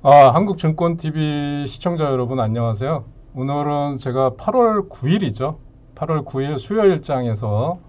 아, 한국증권TV 시청자 여러분 안녕하세요. 오늘은 제가 8월 9일이죠. 8월 9일 수요일장에서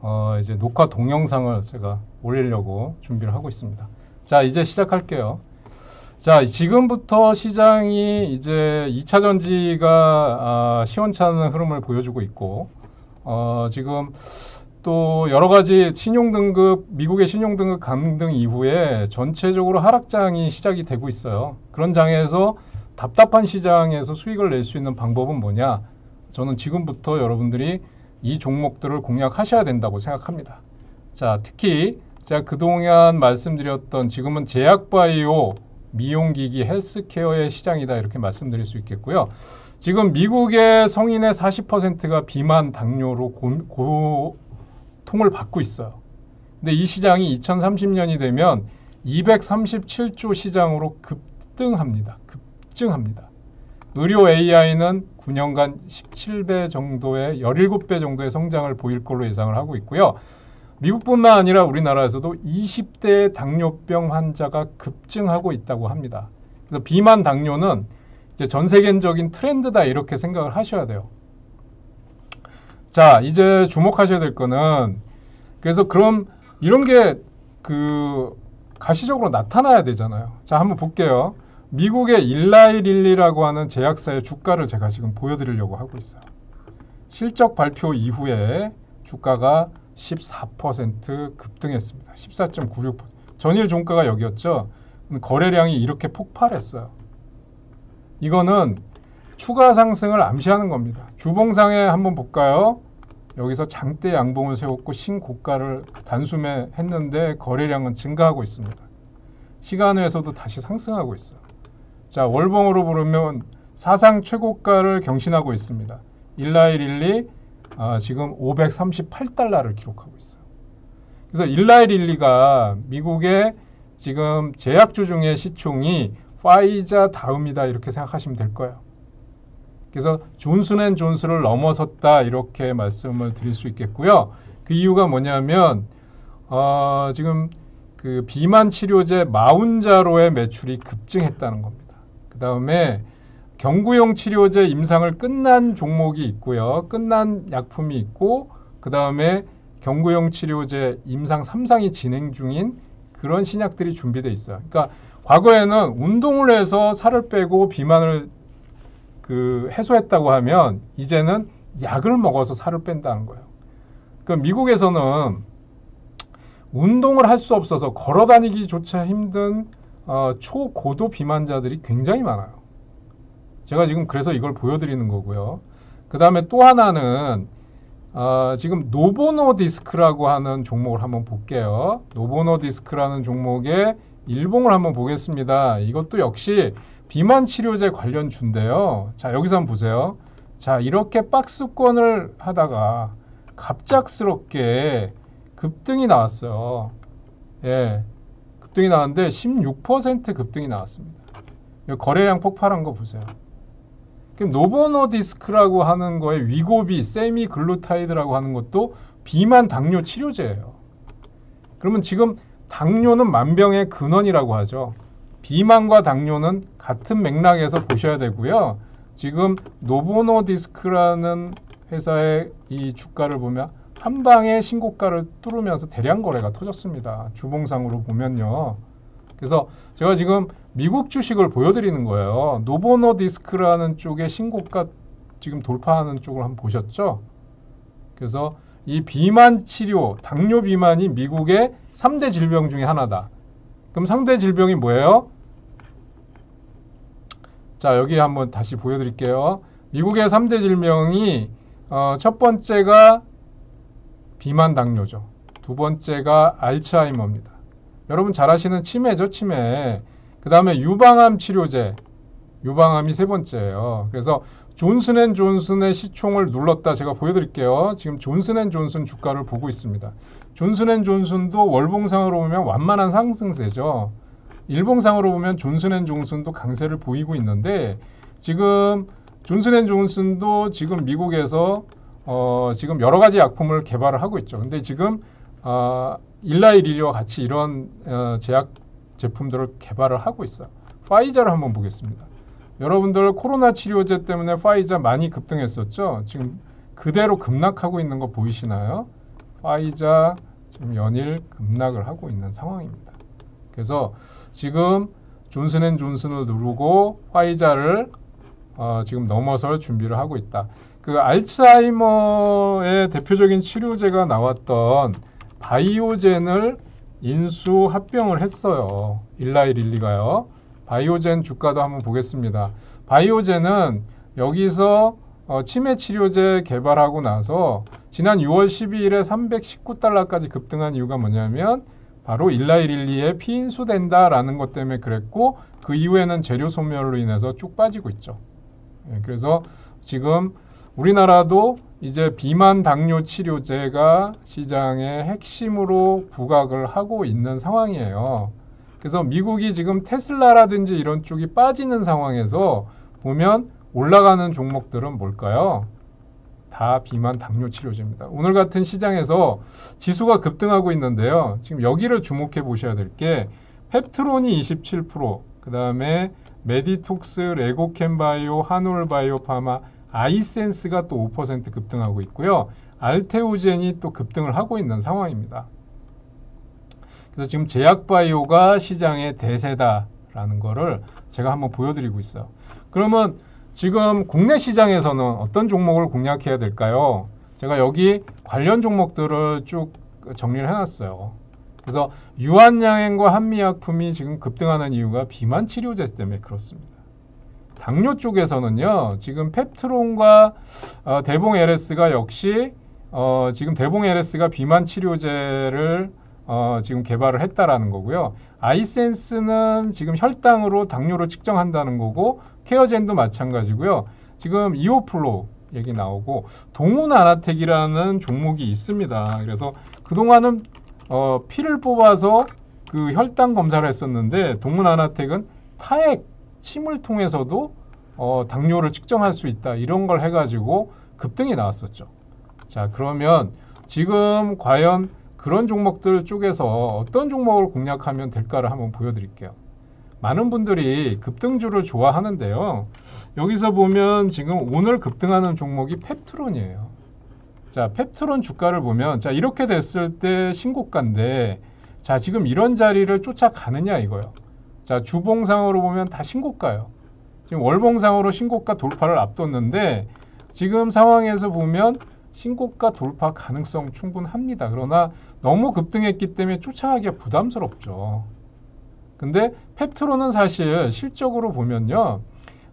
어, 이제 녹화 동영상을 제가 올리려고 준비를 하고 있습니다. 자, 이제 시작할게요. 자, 지금부터 시장이 이제 2차 전지가 아, 시원찮은 흐름을 보여주고 있고, 어, 지금 또 여러 가지 신용 등급, 미국의 신용 등급 강등 이후에 전체적으로 하락장이 시작이 되고 있어요. 그런 장에서 답답한 시장에서 수익을 낼 수 있는 방법은 뭐냐? 저는 지금부터 여러분들이 이 종목들을 공략하셔야 된다고 생각합니다. 자, 특히 제가 그동안 말씀드렸던 지금은 제약바이오, 미용기기, 헬스케어의 시장이다 이렇게 말씀드릴 수 있겠고요. 지금 미국의 성인의 40%가 비만, 당뇨로 고, 고 통을 받고 있어요. 근데 이 시장이 2030년이 되면 237조 시장으로 급등합니다. 급증합니다. 의료 AI는 9년간 17배 정도의 17배 정도의 성장을 보일 걸로 예상을 하고 있고요. 미국뿐만 아니라 우리나라에서도 20대 당뇨병 환자가 급증하고 있다고 합니다. 그래서 비만 당뇨는 이제 전 세계적인 트렌드다 이렇게 생각을 하셔야 돼요. 자, 이제 주목하셔야 될 거는 그래서 그럼 이런 게 그 가시적으로 나타나야 되잖아요. 자, 한번 볼게요. 미국의 일라이릴리라고 하는 제약사의 주가를 제가 지금 보여드리려고 하고 있어요. 실적 발표 이후에 주가가 14% 급등했습니다. 14.96%. 전일 종가가 여기였죠. 거래량이 이렇게 폭발했어요. 이거는 추가 상승을 암시하는 겁니다. 주봉상에 한번 볼까요? 여기서 장대 양봉을 세웠고 신고가를 단숨에 했는데 거래량은 증가하고 있습니다. 시간에서도 다시 상승하고 있어요. 자, 월봉으로 보면 사상 최고가를 경신하고 있습니다. 일라일릴리 아, 지금 538달러를 기록하고 있어요. 그래서 일라일릴리가 미국의 지금 제약주 중에 시총이 파이자 다음이다 이렇게 생각하시면 될 거예요. 그래서 존슨앤존슨을 넘어섰다 이렇게 말씀을 드릴 수 있겠고요. 그 이유가 뭐냐면 어, 지금 그 비만 치료제 마운자로의 매출이 급증했다는 겁니다. 그 다음에 경구용 치료제 임상을 끝난 종목이 있고요. 끝난 약품이 있고 그 다음에 경구용 치료제 임상 3상이 진행 중인 그런 신약들이 준비되어 있어요. 그러니까 과거에는 운동을 해서 살을 빼고 비만을 그 해소했다고 하면 이제는 약을 먹어서 살을 뺀다는 거예요. 그 미국에서는 운동을 할 수 없어서 걸어 다니기조차 힘든 어, 초고도 비만자들이 굉장히 많아요. 제가 지금 그래서 이걸 보여드리는 거고요. 그 다음에 또 하나는 어, 지금 노보 노디스크라고 하는 종목을 한번 볼게요. 노보 노디스크라는 종목의 일봉을 한번 보겠습니다. 이것도 역시 비만 치료제 관련 주인데요. 자, 여기서 한번 보세요. 자, 이렇게 박스권을 하다가 갑작스럽게 급등이 나왔어요. 예. 급등이 나왔는데 16% 급등이 나왔습니다. 거래량 폭발한 거 보세요. 그럼 노보노디스크라고 하는 거에 위고비, 세미글루타이드라고 하는 것도 비만 당뇨 치료제예요. 그러면 지금 당뇨는 만병의 근원이라고 하죠. 비만과 당뇨는 같은 맥락에서 보셔야 되고요. 지금 노보노디스크라는 회사의 이 주가를 보면 한 방에 신고가를 뚫으면서 대량 거래가 터졌습니다. 주봉상으로 보면요. 그래서 제가 지금 미국 주식을 보여드리는 거예요. 노보노디스크라는 쪽에 신고가 지금 돌파하는 쪽을 한번 보셨죠? 그래서 이 비만 치료, 당뇨 비만이 미국의 3대 질병 중에 하나다. 그럼 상대 질병이 뭐예요? 자, 여기 한번 다시 보여드릴게요. 미국의 3대 질병이 어, 첫 번째가 비만 당뇨죠. 두 번째가 알츠하이머입니다. 여러분 잘 아시는 치매죠, 치매. 그 다음에 유방암 치료제. 유방암이 세 번째예요. 그래서 존슨앤존슨의 시총을 눌렀다 제가 보여드릴게요. 지금 존슨앤존슨 주가를 보고 있습니다. 존슨앤존슨도 월봉상으로 보면 완만한 상승세죠. 일봉상으로 보면 존슨앤존슨도 강세를 보이고 있는데 지금 존슨앤존슨도 지금 미국에서 어, 지금 여러 가지 약품을 개발을 하고 있죠. 근데 지금 어, 일라이리와 같이 이런 어, 제약 제품들을 개발을 하고 있어요. 파이자를 한번 보겠습니다. 여러분들 코로나 치료제 때문에 파이자 많이 급등했었죠. 지금 그대로 급락하고 있는 거 보이시나요? 파이자 지금 연일 급락을 하고 있는 상황입니다. 그래서 지금 존슨앤존슨을 누르고 화이자를 어, 지금 넘어설 준비를 하고 있다. 그 알츠하이머의 대표적인 치료제가 나왔던 바이오젠을 인수 합병을 했어요. 일라이 릴리가요. 바이오젠 주가도 한번 보겠습니다. 바이오젠은 여기서 어, 치매 치료제 개발하고 나서 지난 6월 12일에 319달러까지 급등한 이유가 뭐냐면 바로 일라이릴리에 피인수된다라는 것 때문에 그랬고 그 이후에는 재료 소멸로 인해서 쭉 빠지고 있죠. 예, 그래서 지금 우리나라도 이제 비만 당뇨 치료제가 시장의 핵심으로 부각을 하고 있는 상황이에요. 그래서 미국이 지금 테슬라라든지 이런 쪽이 빠지는 상황에서 보면 올라가는 종목들은 뭘까요? 다 비만 당뇨 치료제입니다. 오늘 같은 시장에서 지수가 급등하고 있는데요. 지금 여기를 주목해 보셔야 될 게 펩트론이 27%, 그 다음에 메디톡스, 레고캠바이오, 한올바이오파마, 아이센스가 또 5% 급등하고 있고요. 알테오젠이 또 급등을 하고 있는 상황입니다. 그래서 지금 제약바이오가 시장의 대세다라는 거를 제가 한번 보여드리고 있어요. 그러면 지금 국내 시장에서는 어떤 종목을 공략해야 될까요? 제가 여기 관련 종목들을 쭉 정리를 해놨어요. 그래서 유한양행과 한미약품이 지금 급등하는 이유가 비만 치료제 때문에 그렇습니다. 당뇨 쪽에서는요, 지금 펩트론과 어, 대봉 LS가 역시 어, 지금 대봉 LS가 비만 치료제를 어, 지금 개발을 했다라는 거고요. 아이센스는 지금 혈당으로 당뇨를 측정한다는 거고 케어젠도 마찬가지고요. 지금 이오플로 얘기 나오고 동훈 아나텍이라는 종목이 있습니다. 그래서 그동안은 어, 피를 뽑아서 그 혈당 검사를 했었는데 동문 아나텍은 타액 침을 통해서도 어, 당뇨를 측정할 수 있다 이런 걸 해가지고 급등이 나왔었죠. 자 그러면 지금 과연 그런 종목들 쪽에서 어떤 종목을 공략하면 될까를 한번 보여드릴게요. 많은 분들이 급등주를 좋아하는데요. 여기서 보면 지금 오늘 급등하는 종목이 펩트론이에요. 자, 펩트론 주가를 보면 자, 이렇게 됐을 때 신고가인데 자, 지금 이런 자리를 쫓아가느냐 이거요. 자, 주봉상으로 보면 다 신고가요. 지금 월봉상으로 신고가 돌파를 앞뒀는데 지금 상황에서 보면 신고가 돌파 가능성 충분합니다. 그러나 너무 급등했기 때문에 쫓아가기가 부담스럽죠. 근데 펩트론은 사실 실적으로 보면요.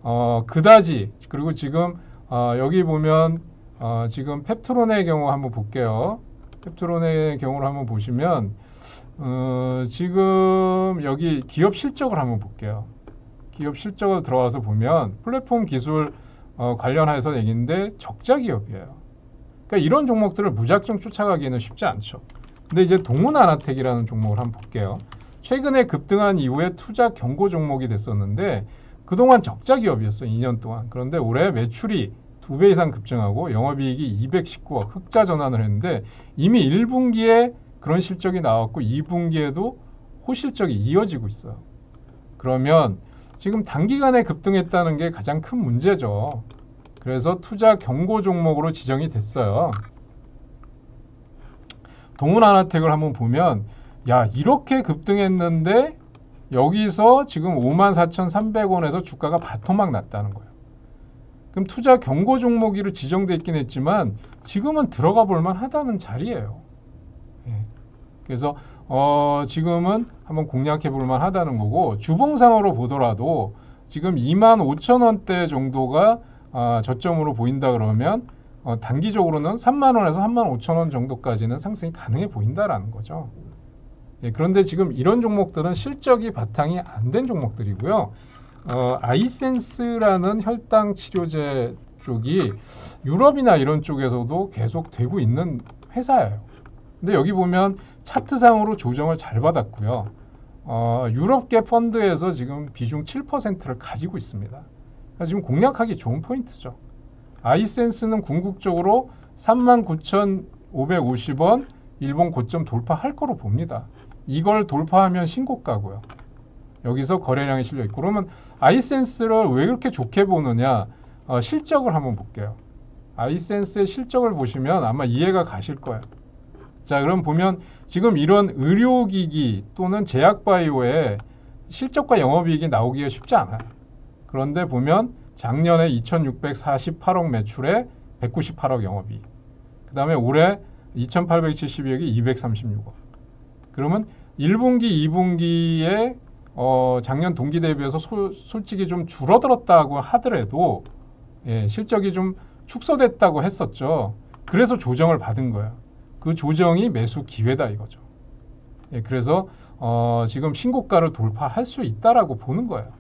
어, 그다지 그리고 지금 어, 여기 보면 어, 지금 펩트론의 경우 한번 볼게요. 펩트론의 경우를 한번 보시면 어, 지금 여기 기업 실적을 한번 볼게요. 기업 실적을 들어와서 보면 플랫폼 기술 어, 관련해서 얘기인데 적자 기업이에요. 그러니까 이런 종목들을 무작정 쫓아가기는 쉽지 않죠. 근데 이제 동문아나텍이라는 종목을 한번 볼게요. 최근에 급등한 이후에 투자 경고 종목이 됐었는데 그동안 적자 기업이었어요. 2년 동안. 그런데 올해 매출이 두배 이상 급증하고 영업이익이 219억 흑자 전환을 했는데 이미 1분기에 그런 실적이 나왔고 2분기에도 호실적이 이어지고 있어요. 그러면 지금 단기간에 급등했다는 게 가장 큰 문제죠. 그래서 투자 경고 종목으로 지정이 됐어요. 동훈아나텍을 한번 보면 야 이렇게 급등했는데 여기서 지금 54,300원에서 주가가 바토막 났다는 거예요. 그럼 투자 경고 종목으로 지정돼 있긴 했지만 지금은 들어가 볼 만하다는 자리예요. 예. 그래서 어, 지금은 한번 공략해 볼 만하다는 거고 주봉상으로 보더라도 지금 2만 5천 원대 정도가 어, 저점으로 보인다 그러면 어, 단기적으로는 3만 원에서 3만 5천 원 정도까지는 상승이 가능해 보인다라는 거죠. 예, 그런데 지금 이런 종목들은 실적이 바탕이 안 된 종목들이고요. 어, 아이센스라는 혈당 치료제 쪽이 유럽이나 이런 쪽에서도 계속 되고 있는 회사예요. 근데 여기 보면 차트상으로 조정을 잘 받았고요. 어, 유럽계 펀드에서 지금 비중 7%를 가지고 있습니다. 지금 공략하기 좋은 포인트죠. 아이센스는 궁극적으로 39,550원 일본 고점 돌파할 거로 봅니다. 이걸 돌파하면 신고가고요. 여기서 거래량이 실려 있고 그러면 아이센스를 왜 그렇게 좋게 보느냐 어, 실적을 한번 볼게요. 아이센스의 실적을 보시면 아마 이해가 가실 거예요. 자, 그럼 보면 지금 이런 의료기기 또는 제약바이오의 실적과 영업이익이 나오기가 쉽지 않아요. 그런데 보면 작년에 2,648억 매출에 198억 영업이익. 그 다음에 올해 2,872억이 236억. 그러면 1분기, 2분기에 어, 작년 동기 대비해서 소, 솔직히 좀 줄어들었다고 하더라도 예, 실적이 좀 축소됐다고 했었죠. 그래서 조정을 받은 거예요. 그 조정이 매수 기회다 이거죠. 예, 그래서 어, 지금 신고가를 돌파할 수 있다라고 보는 거예요.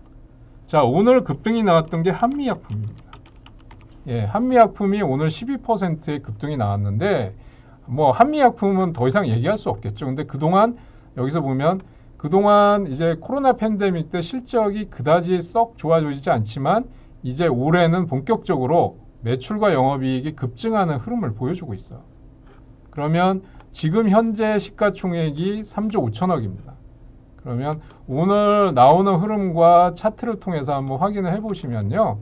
자, 오늘 급등이 나왔던 게 한미약품입니다. 예, 한미약품이 오늘 12%의 급등이 나왔는데 뭐 한미약품은 더 이상 얘기할 수 없겠죠. 근데 그동안 여기서 보면 그동안 이제 코로나 팬데믹 때 실적이 그다지 썩 좋아지지 않지만 이제 올해는 본격적으로 매출과 영업이익이 급증하는 흐름을 보여주고 있어요. 그러면 지금 현재 시가총액이 3조 5천억입니다. 그러면 오늘 나오는 흐름과 차트를 통해서 한번 확인을 해보시면요.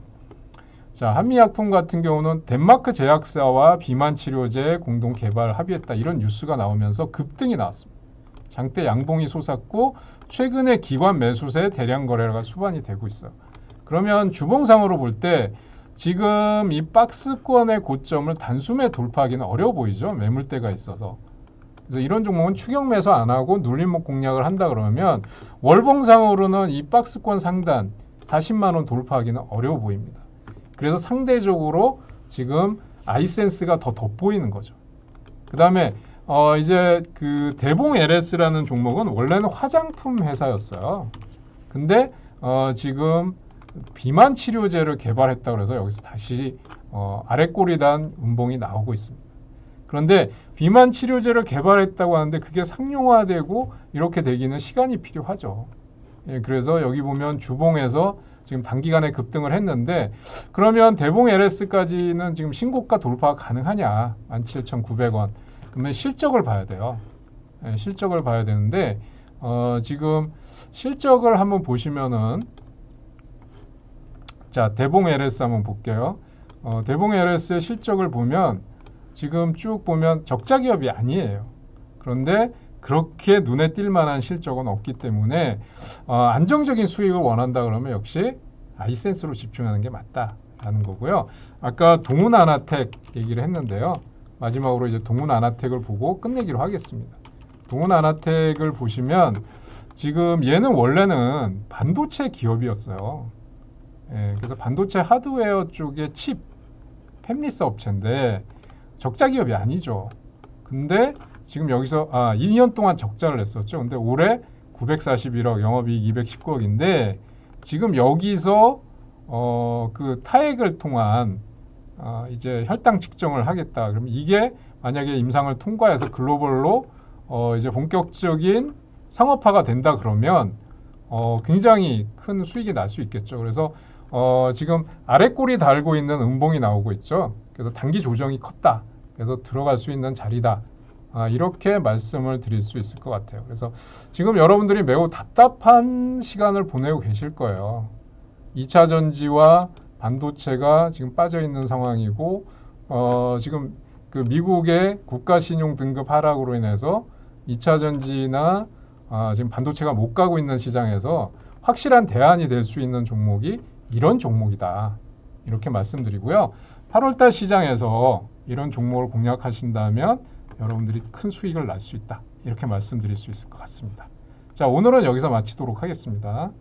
자, 한미약품 같은 경우는 덴마크 제약사와 비만 치료제 공동 개발 합의했다 이런 뉴스가 나오면서 급등이 나왔습니다. 장대 양봉이 솟았고 최근에 기관 매수세 대량 거래가 수반이 되고 있어요. 그러면 주봉상으로 볼 때 지금 이 박스권의 고점을 단숨에 돌파하기는 어려워 보이죠. 매물대가 있어서. 그래서 이런 종목은 추격 매수 안 하고 눌림목 공략을 한다 그러면 월봉상으로는 이 박스권 상단 40만 원 돌파하기는 어려워 보입니다. 그래서 상대적으로 지금 아이센스가 더 돋보이는 거죠. 그 다음에 어 이제 그 대봉 LS라는 종목은 원래는 화장품 회사였어요. 근데 어 지금 비만 치료제를 개발했다 그래서 여기서 다시 어 아래 꼬리단 음봉이 나오고 있습니다. 그런데 비만 치료제를 개발했다고 하는데 그게 상용화되고 이렇게 되기는 시간이 필요하죠. 예, 그래서 여기 보면 주봉에서 지금 단기간에 급등을 했는데 그러면 대봉 LS까지는 지금 신고가 돌파가 가능하냐? 17,900원. 그러면 실적을 봐야 돼요. 예, 실적을 봐야 되는데 어, 지금 실적을 한번 보시면은 자 대봉 LS 한번 볼게요. 어, 대봉 LS의 실적을 보면 지금 쭉 보면 적자 기업이 아니에요. 그런데 그렇게 눈에 띌 만한 실적은 없기 때문에 어, 안정적인 수익을 원한다 그러면 역시 아이센스로 집중하는 게 맞다라는 거고요. 아까 동훈 아나텍 얘기를 했는데요. 마지막으로 이제 동훈 아나텍을 보고 끝내기로 하겠습니다. 동훈 아나텍을 보시면 지금 얘는 원래는 반도체 기업이었어요. 예, 그래서 반도체 하드웨어 쪽의 칩 팹리스 업체인데 적자 기업이 아니죠. 근데 지금 여기서 아 2년 동안 적자를 냈었죠. 근데 올해 941억 영업이익 219억인데 지금 여기서 어 그 타액을 통한 어 이제 혈당 측정을 하겠다. 그럼 이게 만약에 임상을 통과해서 글로벌로 어 이제 본격적인 상업화가 된다 그러면 어 굉장히 큰 수익이 날 수 있겠죠. 그래서 어 지금 아래 꼬리 달고 있는 음봉이 나오고 있죠. 그래서 단기 조정이 컸다. 그래서 들어갈 수 있는 자리다. 아, 이렇게 말씀을 드릴 수 있을 것 같아요. 그래서 지금 여러분들이 매우 답답한 시간을 보내고 계실 거예요. 2차 전지와 반도체가 지금 빠져 있는 상황이고 어, 지금 그 미국의 국가 신용 등급 하락으로 인해서 2차 전지나 아, 지금 반도체가 못 가고 있는 시장에서 확실한 대안이 될 수 있는 종목이 이런 종목이다. 이렇게 말씀드리고요. 8월달 시장에서 이런 종목을 공략하신다면 여러분들이 큰 수익을 날 수 있다. 이렇게 말씀드릴 수 있을 것 같습니다. 자, 오늘은 여기서 마치도록 하겠습니다.